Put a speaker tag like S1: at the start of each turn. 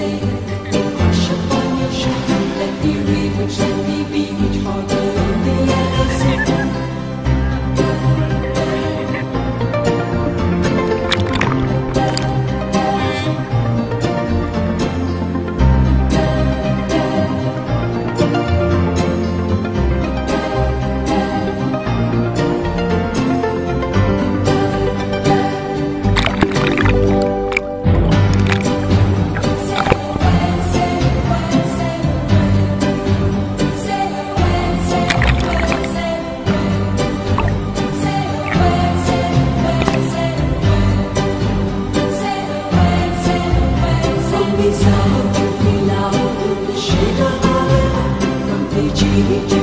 S1: sing. The